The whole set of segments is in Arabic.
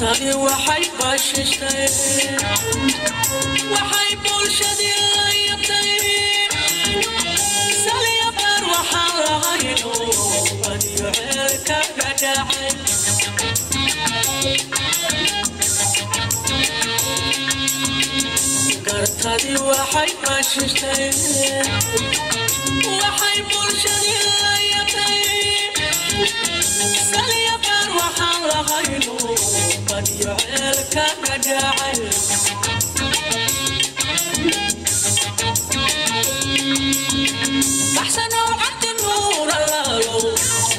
تاني وحيب الشيشتين وحيب الشديد قرطادي وحي ما ششتي وحي مرشدي لا يبتي سلي حول غيره قد يعلك نجاعل أحسن وعد النور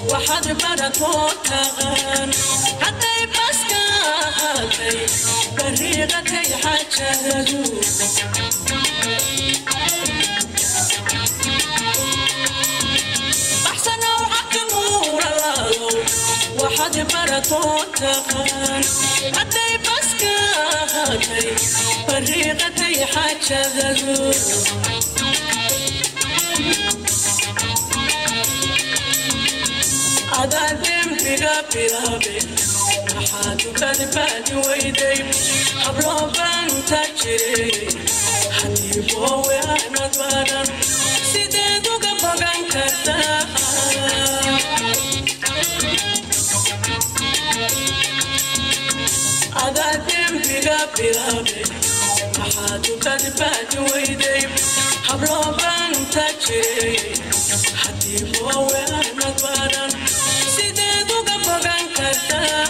وحد بدته تغن حتى يبسكاتي بريغتي حجلو واحد مرتون تغان عدي بسكا غادي فريغتي حاجة ذلو عدادم بيغا بيرابي حاتو كذبات ويدي أبروبان تاجري حتي بوي أنا دوارا سيدي دوغا بغان كتاب عاداتي وتقبل أمري محاد وتثبت ويدي حبرابا وتكشري حتي بوي أنا تبارا سيدي وقفقا كتاها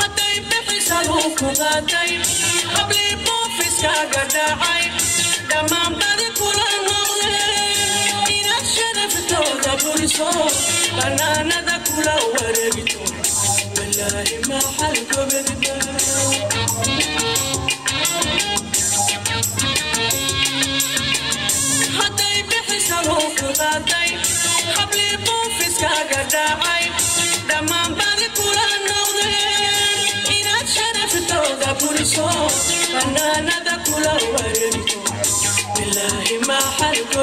حتى يبقي شروف وغاتي قبلي في يا قداعي دمام بدي كل النظر إلى الشرف تو تودا برسول أنا ندك لو ورقته والله ما حلقه بقدر ساتای خپل پوفس کاګه دای د مان باندې قران نوغه اینا شرف تو دا پرسو انا نه دا کول بالله ما حلقه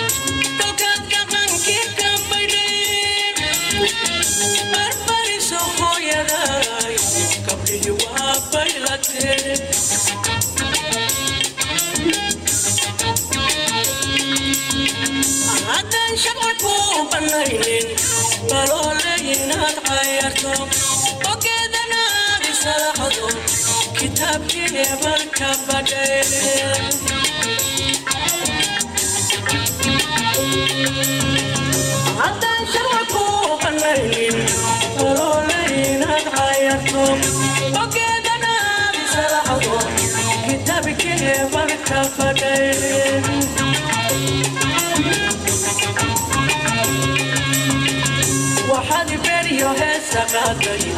banaynin balooleey inaad caayarto ogeedanaad isalaxdo kitaabkii barka badhay haddaan sharcaku kitaabkii barka badhay سقطي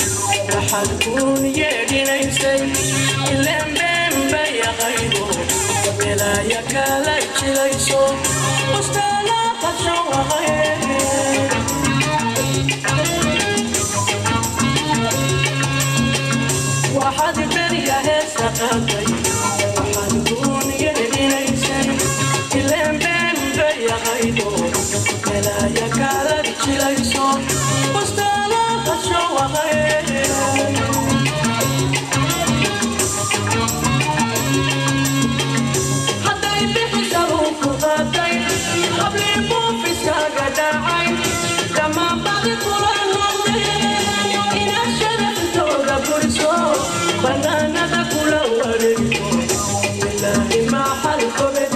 واحد بني سقطي Hijo de